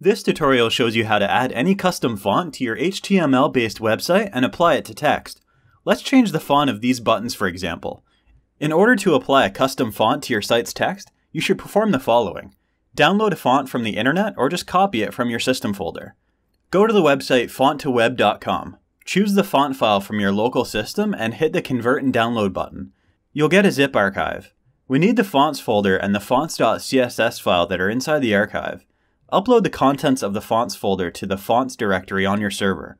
This tutorial shows you how to add any custom font to your HTML-based website and apply it to text. Let's change the font of these buttons for example. In order to apply a custom font to your site's text, you should perform the following. Download a font from the internet or just copy it from your system folder. Go to the website font2web.com. Choose the font file from your local system and hit the Convert and Download button. You'll get a zip archive. We need the fonts folder and the fonts.css file that are inside the archive. Upload the contents of the fonts folder to the fonts directory on your server.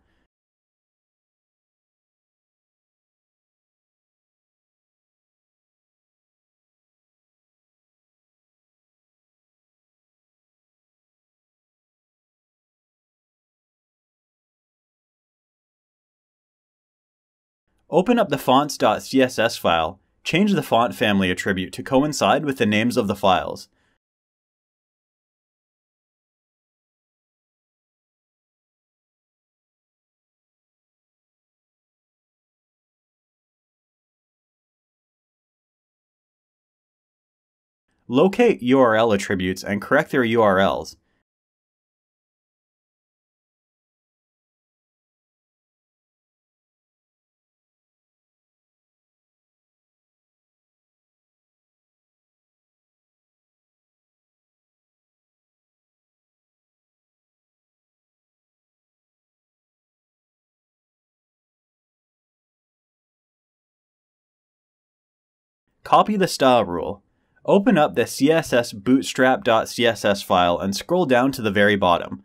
Open up the fonts.css file, change the font family attribute to coincide with the names of the files. Locate URL attributes and correct their URLs. Copy the style rule. Open up the CSS bootstrap.css file and scroll down to the very bottom.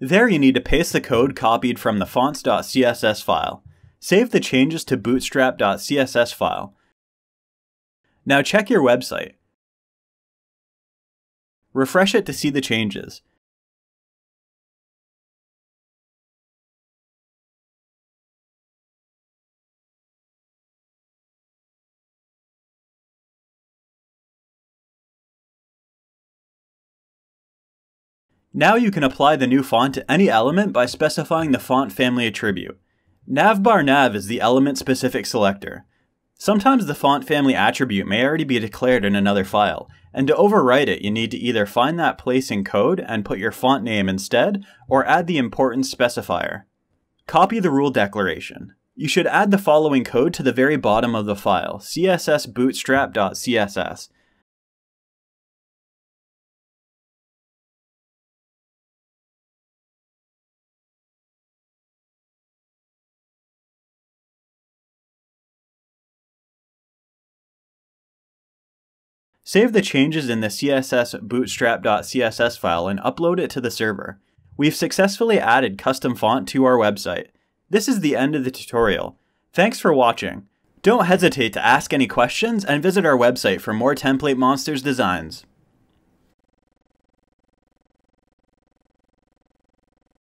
There you need to paste the code copied from the fonts.css file. Save the changes to bootstrap.css file. Now check your website. Refresh it to see the changes. Now you can apply the new font to any element by specifying the font family attribute. Navbar nav is the element specific selector. Sometimes the font family attribute may already be declared in another file, and to overwrite it you need to either find that place in code and put your font name instead, or add the importance specifier. Copy the rule declaration. You should add the following code to the very bottom of the file, cssbootstrap.css, Save the changes in the CSS bootstrap.css file and upload it to the server. We've successfully added custom font to our website. This is the end of the tutorial. Thanks for watching. Don't hesitate to ask any questions and visit our website for more Template Monsters designs.